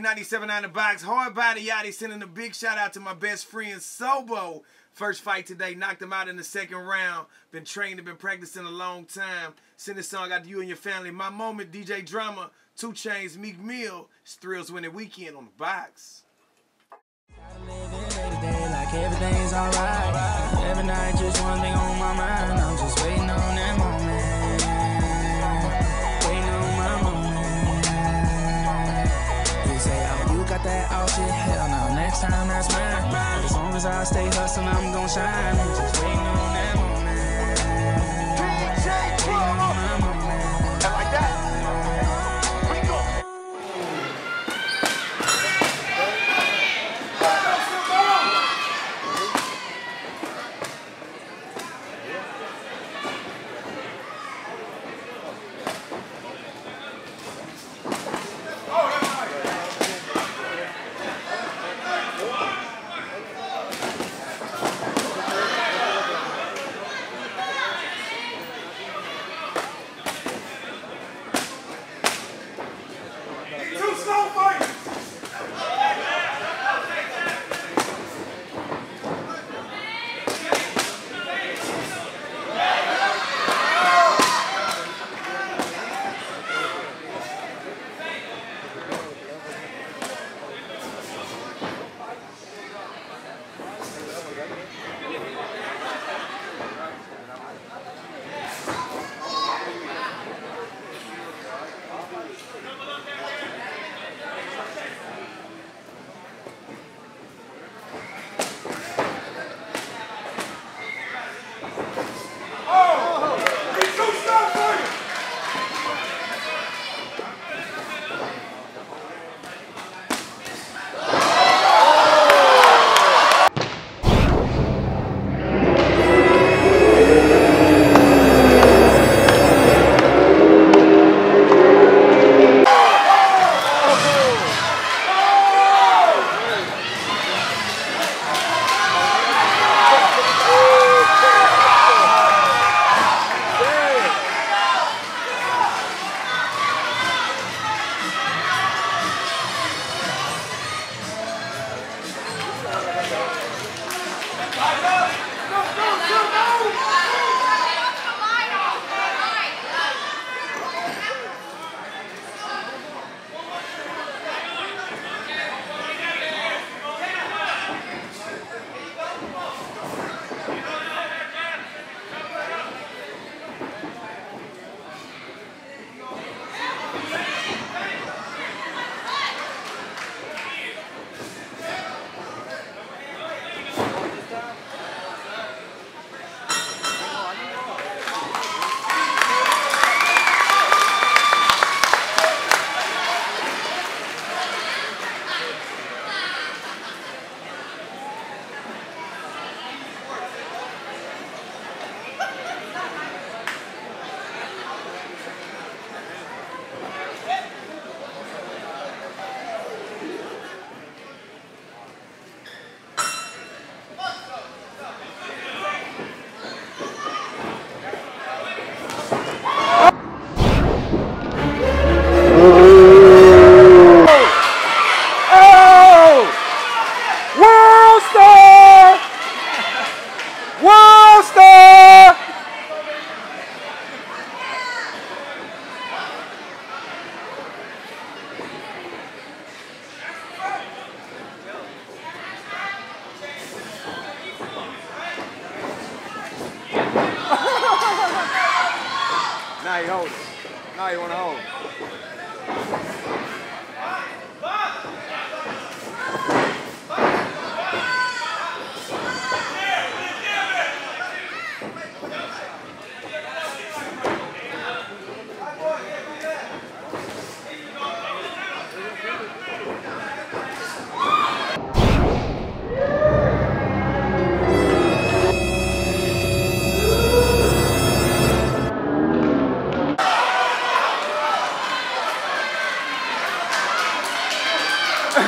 97 the box. Hard body Yachty sending a big shout out to my best friend Sobo. First fight today, knocked him out in the second round. Been trained and been practicing a long time. Send this song out to you and your family. My moment, DJ Drama, 2 Chainz, Meek Mill. It's Thrills Winning Weekend on the box. Everything's alright. Every night, just one thing on my mind. I'm just waiting on that moment. Next time that's mine. As long as I stay hustling, I'm gon' shine. Just waiting on that moment. Now you hold it. Now you want to hold it.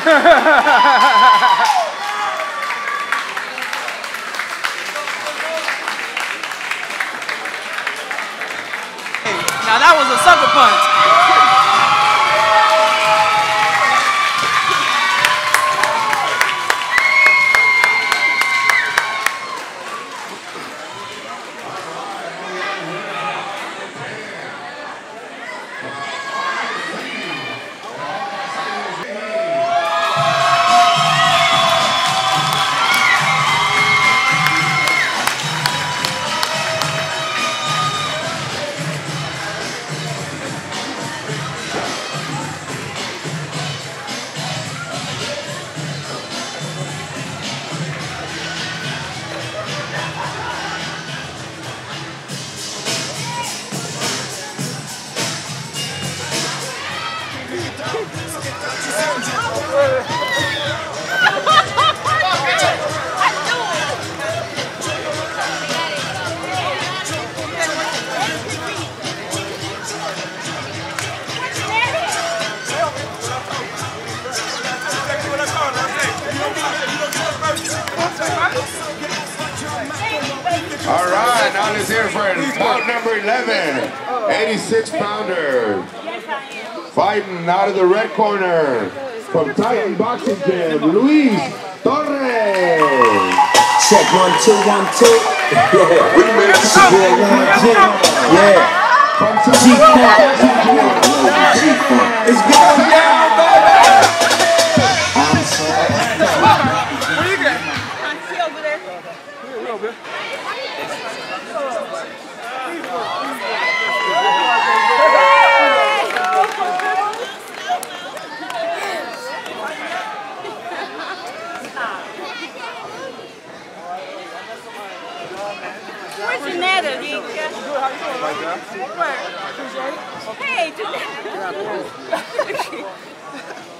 Now that was a sucker punch. Let's hear for bout number 11, 86 pounder. Fighting out of the red corner from Titan Boxing Gym, Luis Torres. Check one, two, one, two. Yeah. We made it. It's your boy Warren Yeah. From Titan Boxing Gym. G Funk. It's going down, Where's Janetta? Where? Hey, Janetta.